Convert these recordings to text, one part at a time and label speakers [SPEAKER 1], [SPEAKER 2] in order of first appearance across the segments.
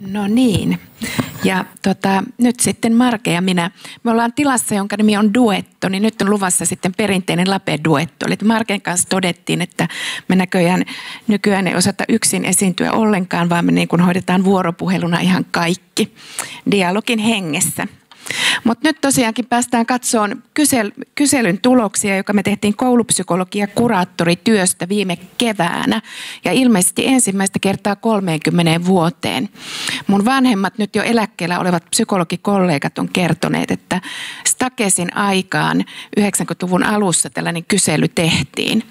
[SPEAKER 1] No niin. Ja tota, nyt sitten Marke ja minä, me ollaan tilassa, jonka nimi on Duetto, niin nyt on luvassa sitten perinteinen Lape-duetto. Eli Marken kanssa todettiin, että me näköjään nykyään ei osata yksin esiintyä ollenkaan, vaan me niin kuin hoidetaan vuoropuheluna ihan kaikki dialogin hengessä. Mutta nyt tosiaankin päästään katsomaan kysel- kyselyn tuloksia, joka me tehtiin koulupsykologia kuraattorityöstä viime keväänä. Ja ilmeisesti ensimmäistä kertaa 30 vuoteen. Mun vanhemmat nyt jo eläkkeellä olevat psykologikollegat on kertoneet, että Stakesin aikaan 90-luvun alussa tällainen kysely tehtiin.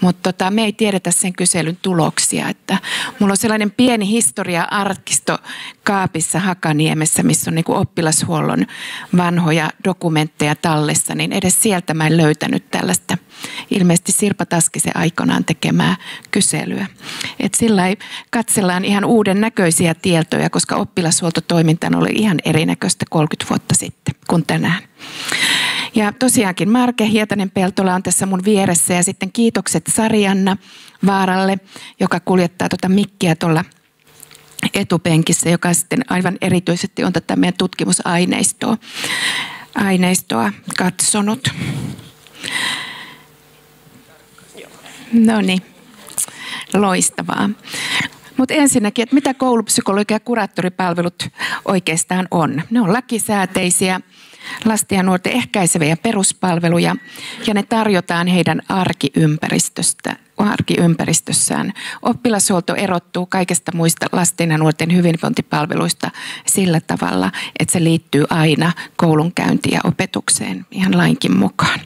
[SPEAKER 1] Mutta tota, me ei tiedetä sen kyselyn tuloksia. Että mulla on sellainen pieni historia-arkisto kaapissa Hakaniemessä, missä on niinku oppilashuollon vanhoja dokumentteja tallessa, niin edes sieltä mä en löytänyt tällaista ilmeisesti Sirpa Taskisen aikanaan tekemää kyselyä. Et sillä ei katsellaan ihan uuden näköisiä tietoja, koska oppilashuoltotoiminta oli ihan erinäköistä 30 vuotta sitten kuin tänään. Ja tosiaankin Marke Hietanen Peltola on tässä mun vieressä ja sitten kiitokset Sarjanna Vaaralle, joka kuljettaa tuota mikkiä tuolla etupenkissä, joka sitten aivan erityisesti on tätä meidän tutkimusaineistoa aineistoa katsonut. No niin, loistavaa. Mutta ensinnäkin, että mitä koulupsykologia ja kuraattoripalvelut oikeastaan on? Ne on lakisääteisiä lasten ja nuorten ehkäiseviä peruspalveluja ja ne tarjotaan heidän arkiympäristöstä, arkiympäristössään. Oppilashuolto erottuu kaikesta muista lasten ja nuorten hyvinvointipalveluista sillä tavalla, että se liittyy aina koulunkäyntiin ja opetukseen ihan lainkin mukaan.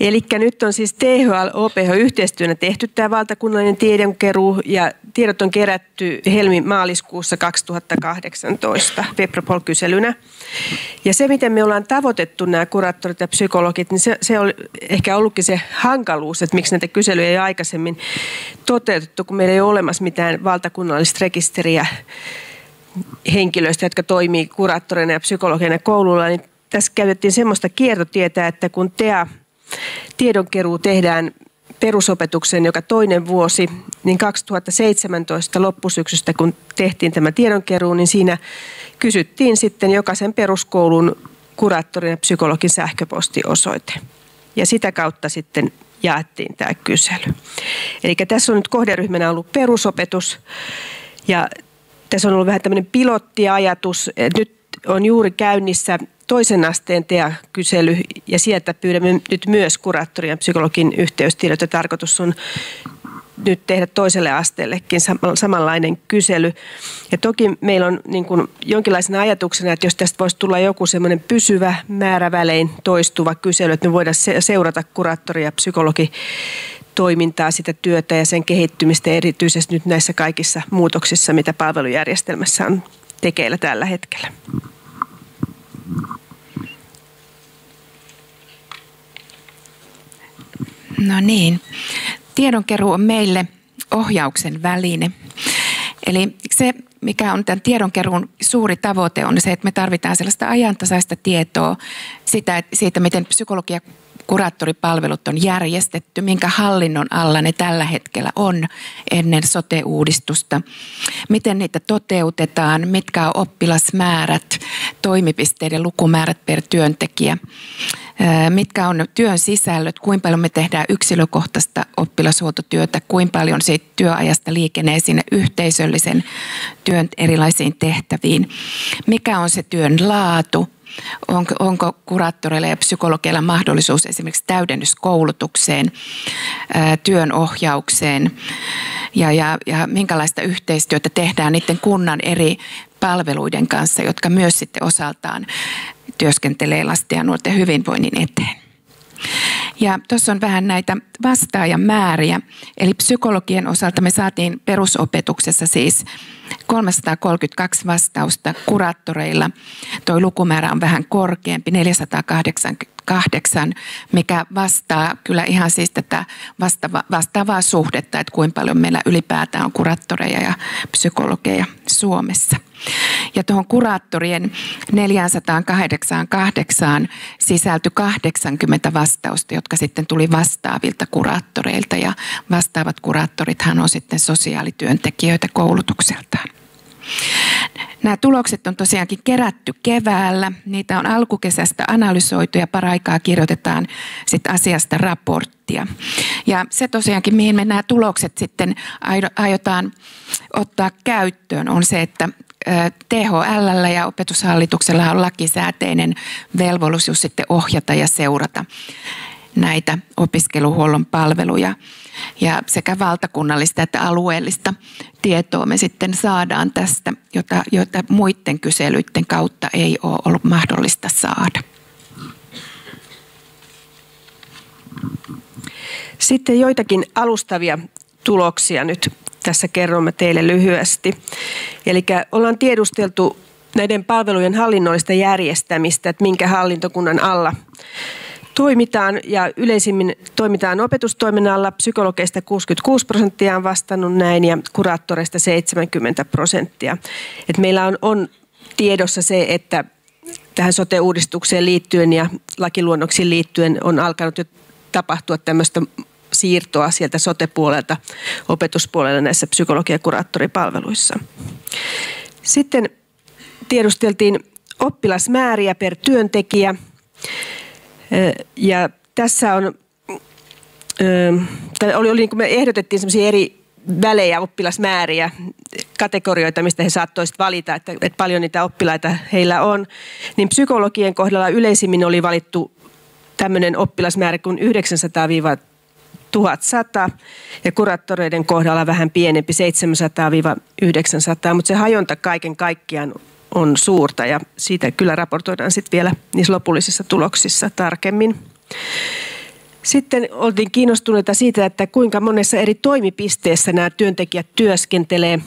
[SPEAKER 2] Eli nyt on siis THL OPH yhteistyönä tehty tämä valtakunnallinen tiedonkeruu ja tiedot on kerätty helmi-maaliskuussa 2018 Webropol-kyselynä. Ja se, miten me ollaan tavoitettu nämä kuraattorit ja psykologit, niin se, se on ehkä ollutkin se hankaluus, että miksi näitä kyselyjä ei aikaisemmin toteutettu, kun meillä ei ole olemassa mitään valtakunnallista rekisteriä henkilöistä, jotka toimii kuraattoreina ja psykologina koululla, niin tässä käytettiin semmoista kiertotietä, että kun TEA tiedonkeruu tehdään perusopetuksen joka toinen vuosi, niin 2017 loppusyksystä, kun tehtiin tämä tiedonkeruu, niin siinä kysyttiin sitten jokaisen peruskoulun kuraattorin ja psykologin sähköpostiosoite. Ja sitä kautta sitten jaettiin tämä kysely. Eli tässä on nyt kohderyhmänä ollut perusopetus ja tässä on ollut vähän tämmöinen pilottiajatus. Nyt on juuri käynnissä toisen asteen TEA-kysely ja sieltä pyydämme nyt myös kuraattorin ja psykologin yhteystiedot tarkoitus on nyt tehdä toiselle asteellekin samanlainen kysely. Ja toki meillä on niin kuin jonkinlaisena ajatuksena, että jos tästä voisi tulla joku semmoinen pysyvä määrävälein toistuva kysely, että me voidaan seurata kuraattori ja psykologi toimintaa, sitä työtä ja sen kehittymistä erityisesti nyt näissä kaikissa muutoksissa, mitä palvelujärjestelmässä on tekeillä tällä hetkellä.
[SPEAKER 1] No niin. Tiedonkeruu on meille ohjauksen väline. Eli se, mikä on tämän tiedonkeruun suuri tavoite, on se, että me tarvitaan sellaista ajantasaista tietoa sitä, siitä, miten psykologia kuraattoripalvelut on järjestetty, minkä hallinnon alla ne tällä hetkellä on ennen sote-uudistusta, miten niitä toteutetaan, mitkä on oppilasmäärät, toimipisteiden lukumäärät per työntekijä, mitkä on työn sisällöt, kuinka paljon me tehdään yksilökohtaista oppilashuoltotyötä, kuinka paljon siitä työajasta liikenee sinne yhteisöllisen työn erilaisiin tehtäviin, mikä on se työn laatu, onko, onko kuraattoreilla ja psykologeilla mahdollisuus esimerkiksi täydennyskoulutukseen, työn ohjaukseen ja, ja, ja minkälaista yhteistyötä tehdään niiden kunnan eri palveluiden kanssa, jotka myös sitten osaltaan työskentelee lasten ja nuorten hyvinvoinnin eteen. Ja tuossa on vähän näitä vastaajamääriä. Eli psykologien osalta me saatiin perusopetuksessa siis 332 vastausta kuraattoreilla. Tuo lukumäärä on vähän korkeampi, 488, mikä vastaa kyllä ihan siis tätä vastaava, vastaavaa suhdetta, että kuinka paljon meillä ylipäätään on kuraattoreja ja psykologeja Suomessa. Ja tuohon kuraattorien 488 sisältyi 80 vastausta, jotka sitten tuli vastaavilta kuraattoreilta. Ja vastaavat kuraattorithan on sitten sosiaalityöntekijöitä koulutukseltaan. Nämä tulokset on tosiaankin kerätty keväällä. Niitä on alkukesästä analysoitu ja paraikaa kirjoitetaan sit asiasta raporttia. Ja se tosiaankin, mihin me nämä tulokset sitten aiotaan ottaa käyttöön, on se, että THL ja opetushallituksella on lakisääteinen velvollisuus sitten ohjata ja seurata näitä opiskeluhuollon palveluja. Ja sekä valtakunnallista että alueellista tietoa me sitten saadaan tästä, jota, jota muiden kyselyiden kautta ei ole ollut mahdollista saada.
[SPEAKER 2] Sitten joitakin alustavia tuloksia nyt tässä kerromme teille lyhyesti. Eli ollaan tiedusteltu näiden palvelujen hallinnollista järjestämistä, että minkä hallintokunnan alla toimitaan ja yleisimmin toimitaan opetustoiminnalla. Psykologeista 66 prosenttia on vastannut näin ja kuraattoreista 70 prosenttia. Et meillä on, on tiedossa se, että tähän sote-uudistukseen liittyen ja lakiluonnoksiin liittyen on alkanut jo tapahtua tämmöistä siirtoa sieltä sote-puolelta opetuspuolelle näissä psykologia- ja kuraattoripalveluissa. Sitten tiedusteltiin oppilasmääriä per työntekijä – ja tässä on, oli, oli niin kuin me ehdotettiin semmoisia eri välejä, oppilasmääriä, kategorioita, mistä he saattoisivat valita, että, että paljon niitä oppilaita heillä on, niin psykologien kohdalla yleisimmin oli valittu tämmöinen oppilasmäärä kuin 900 1100 ja kuraattoreiden kohdalla vähän pienempi 700-900, mutta se hajonta kaiken kaikkiaan on suurta ja siitä kyllä raportoidaan sitten vielä niissä lopullisissa tuloksissa tarkemmin. Sitten oltiin kiinnostuneita siitä, että kuinka monessa eri toimipisteessä nämä työntekijät työskentelee.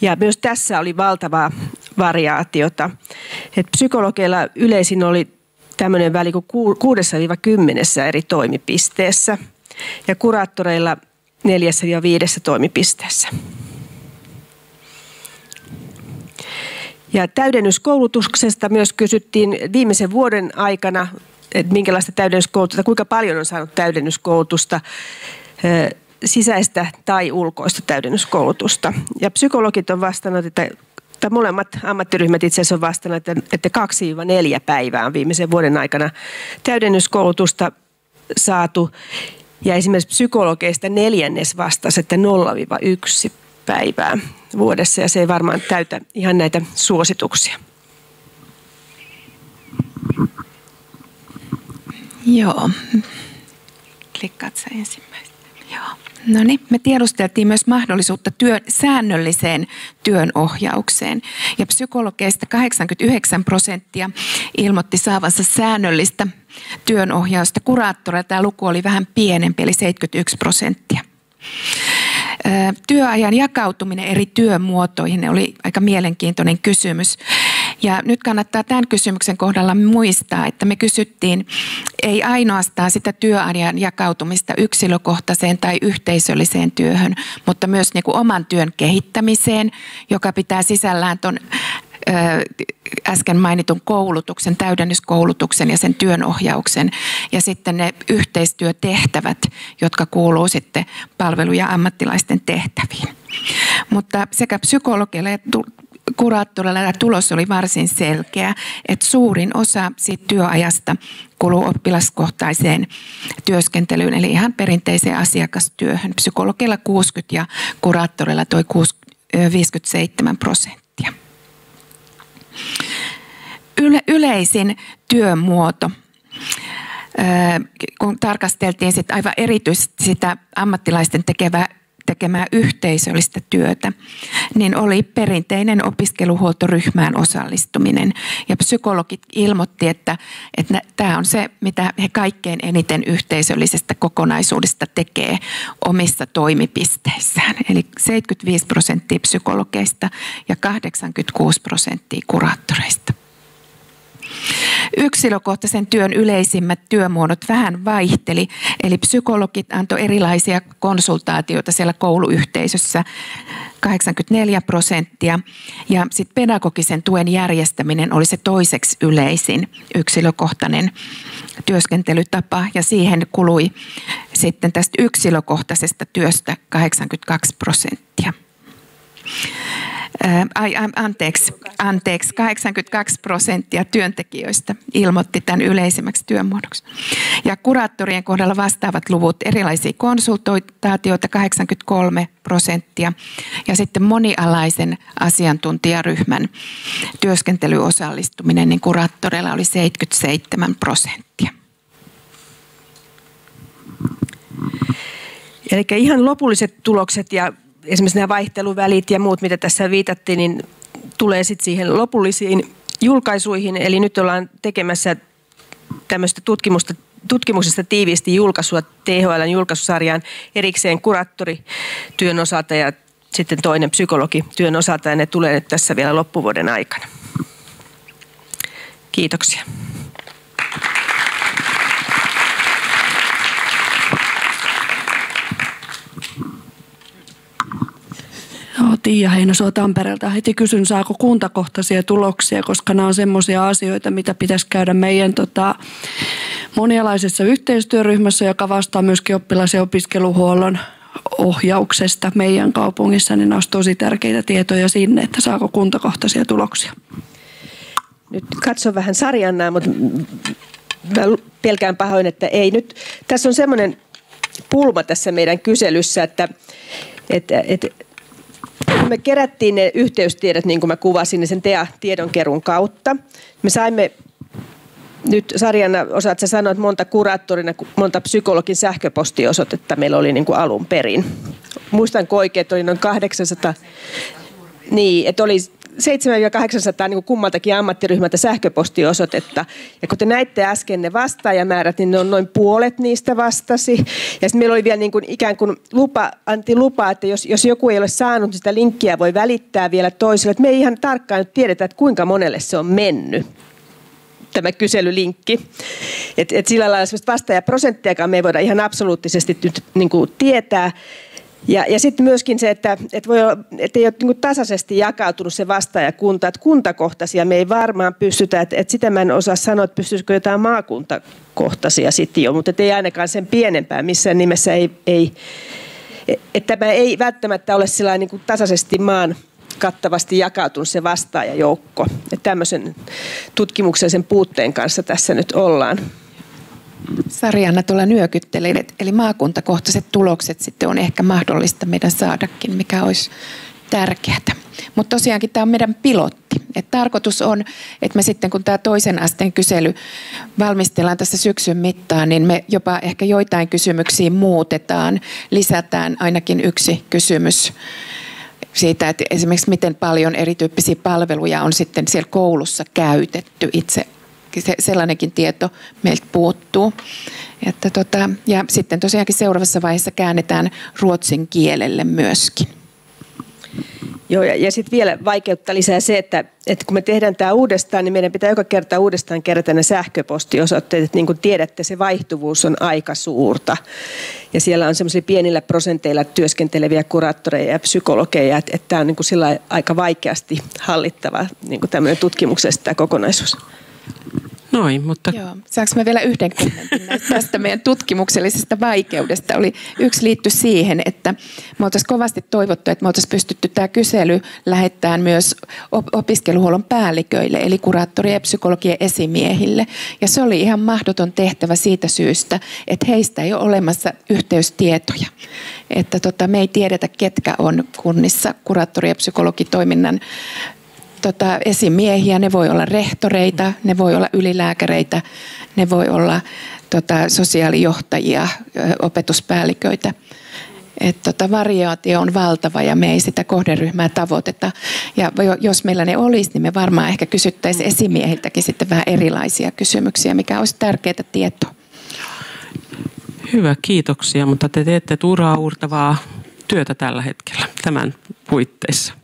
[SPEAKER 2] Ja myös tässä oli valtavaa variaatiota. Et psykologeilla yleisin oli tämmöinen väli kuin 6-10 eri toimipisteessä ja kuraattoreilla 4-5 toimipisteessä. Ja täydennyskoulutuksesta myös kysyttiin viimeisen vuoden aikana, että minkälaista täydennyskoulutusta, kuinka paljon on saanut täydennyskoulutusta sisäistä tai ulkoista täydennyskoulutusta. Ja psykologit on vastannut, että tai molemmat ammattiryhmät itse asiassa on vastannut, että, että 2-4 päivää on viimeisen vuoden aikana täydennyskoulutusta saatu. Ja esimerkiksi psykologeista neljännes vastasi, että 0-1 päivää vuodessa ja se ei varmaan täytä ihan näitä suosituksia.
[SPEAKER 1] Joo. Klikkaat sä ensimmäistä. Joo. No niin, me tiedusteltiin myös mahdollisuutta työ, säännölliseen työnohjaukseen. Ja psykologeista 89 prosenttia ilmoitti saavansa säännöllistä työnohjausta. Kuraattoreilla tämä luku oli vähän pienempi, eli 71 prosenttia. Työajan jakautuminen eri työmuotoihin oli aika mielenkiintoinen kysymys. Ja nyt kannattaa tämän kysymyksen kohdalla muistaa, että me kysyttiin ei ainoastaan sitä työajan jakautumista yksilökohtaiseen tai yhteisölliseen työhön, mutta myös niin kuin oman työn kehittämiseen, joka pitää sisällään tuon äsken mainitun koulutuksen, täydennyskoulutuksen ja sen työnohjauksen ja sitten ne yhteistyötehtävät, jotka kuuluu sitten palvelu- ja ammattilaisten tehtäviin. Mutta sekä psykologille että kuraattorilla tämä tulos oli varsin selkeä, että suurin osa siitä työajasta kuluu oppilaskohtaiseen työskentelyyn, eli ihan perinteiseen asiakastyöhön. Psykologilla 60 ja kuraattorilla toi 57 prosenttia. Yle, yleisin työmuoto. Kun tarkasteltiin sit aivan erityisesti sitä ammattilaisten tekevää tekemää yhteisöllistä työtä, niin oli perinteinen opiskeluhuoltoryhmään osallistuminen. Ja psykologit ilmoitti, että, että tämä on se, mitä he kaikkein eniten yhteisöllisestä kokonaisuudesta tekee omissa toimipisteissään. Eli 75 prosenttia psykologeista ja 86 prosenttia kuraattoreista. Yksilökohtaisen työn yleisimmät työmuodot vähän vaihteli, eli psykologit antoi erilaisia konsultaatioita siellä kouluyhteisössä 84 prosenttia. Ja sitten pedagogisen tuen järjestäminen oli se toiseksi yleisin yksilökohtainen työskentelytapa ja siihen kului sitten tästä yksilökohtaisesta työstä 82 prosenttia. ai, anteeksi, anteeksi, 82 prosenttia työntekijöistä ilmoitti tämän yleisimmäksi työmuodoksi. Ja kuraattorien kohdalla vastaavat luvut erilaisia konsultaatioita 83 prosenttia ja sitten monialaisen asiantuntijaryhmän työskentelyosallistuminen niin kuraattoreilla oli 77 prosenttia.
[SPEAKER 2] Eli ihan lopulliset tulokset ja esimerkiksi nämä vaihteluvälit ja muut, mitä tässä viitattiin, niin tulee sitten siihen lopullisiin julkaisuihin. Eli nyt ollaan tekemässä tämmöistä tutkimusta, tutkimuksesta tiiviisti julkaisua THLn julkaisusarjaan erikseen kuraattorityön osalta ja sitten toinen psykologityön osalta ja ne tulee nyt tässä vielä loppuvuoden aikana. Kiitoksia.
[SPEAKER 3] Joo, Tiia Heinosuo Tampereelta. Heti kysyn, saako kuntakohtaisia tuloksia, koska nämä on semmoisia asioita, mitä pitäisi käydä meidän tota, monialaisessa yhteistyöryhmässä, joka vastaa myöskin oppilas- ja opiskeluhuollon ohjauksesta meidän kaupungissa, niin olisi tosi tärkeitä tietoja sinne, että saako kuntakohtaisia tuloksia.
[SPEAKER 2] Nyt katson vähän sarjannaa, mutta mä pelkään pahoin, että ei. Nyt, tässä on semmoinen pulma tässä meidän kyselyssä, että, että, että me kerättiin ne yhteystiedot, niin kuin mä kuvasin, niin sen TEA-tiedonkerun kautta. Me saimme nyt sarjana, osaat sä sanoa, että monta kuraattorina, monta psykologin sähköpostiosoitetta meillä oli niin kuin alun perin. Muistan oikein, että oli noin 800, niin, että oli 700-800 niin kummaltakin ammattiryhmältä sähköpostiosoitetta. Ja kun te näitte äsken ne vastaajamäärät, niin ne on noin puolet niistä vastasi. Ja sitten meillä oli vielä niin kuin ikään kuin lupa, anti lupa, että jos, jos joku ei ole saanut niin sitä linkkiä, voi välittää vielä toiselle. Että me ei ihan tarkkaan nyt tiedetä, että kuinka monelle se on mennyt tämä kyselylinkki. Et, et sillä lailla vastaajaprosenttiakaan me ei voida ihan absoluuttisesti nyt niin kuin tietää. Ja, ja sitten myöskin se, että, että, voi olla, että ei ole niin tasaisesti jakautunut se vastaajakunta, että kuntakohtaisia me ei varmaan pystytä, että, että sitä mä en osaa sanoa, että pystyisikö jotain maakuntakohtaisia sitten jo, mutta ei ainakaan sen pienempää missään nimessä ei, ei että tämä ei välttämättä ole sillä niin kuin tasaisesti maan kattavasti jakautunut se vastaajajoukko. Että tämmöisen tutkimuksellisen puutteen kanssa tässä nyt ollaan.
[SPEAKER 1] Sarjana tuolla nyökyttelin, eli maakuntakohtaiset tulokset sitten on ehkä mahdollista meidän saadakin, mikä olisi tärkeää. Mutta tosiaankin tämä on meidän pilotti. Et tarkoitus on, että me sitten kun tämä toisen asteen kysely valmistellaan tässä syksyn mittaan, niin me jopa ehkä joitain kysymyksiä muutetaan, lisätään ainakin yksi kysymys siitä, että esimerkiksi miten paljon erityyppisiä palveluja on sitten siellä koulussa käytetty itse se, sellainenkin tieto meiltä puuttuu. Että tota, ja sitten tosiaankin seuraavassa vaiheessa käännetään ruotsin kielelle myöskin.
[SPEAKER 2] Joo, ja, ja sitten vielä vaikeutta lisää se, että, että kun me tehdään tämä uudestaan, niin meidän pitää joka kerta uudestaan kerätä ne sähköpostiosoitteet. Että niin kuin tiedätte, se vaihtuvuus on aika suurta. Ja siellä on semmoisilla pienillä prosenteilla työskenteleviä kuraattoreja ja psykologeja, että, että tämä on niin kuin aika vaikeasti hallittava niin kuin tämmöinen tutkimuksesta tämä kokonaisuus.
[SPEAKER 1] Noin, mutta... Joo. Saanko mä vielä yhden kommentin tästä meidän tutkimuksellisesta vaikeudesta? Oli, yksi liitty siihen, että me oltaisiin kovasti toivottu, että me oltaisiin pystytty tämä kysely lähettämään myös opiskeluhuollon päälliköille, eli kuraattori- ja psykologien esimiehille. Ja se oli ihan mahdoton tehtävä siitä syystä, että heistä ei ole olemassa yhteystietoja. Että tota, me ei tiedetä, ketkä on kunnissa kuraattori- ja psykologitoiminnan tota, esimiehiä, ne voi olla rehtoreita, ne voi olla ylilääkäreitä, ne voi olla tota, sosiaalijohtajia, opetuspäälliköitä. Et tota, variaatio on valtava ja me ei sitä kohderyhmää tavoiteta. Ja jos meillä ne olisi, niin me varmaan ehkä kysyttäisiin esimiehiltäkin sitten vähän erilaisia kysymyksiä, mikä olisi tärkeää tietoa.
[SPEAKER 4] Hyvä, kiitoksia, mutta te teette uraa uurtavaa työtä tällä hetkellä tämän puitteissa.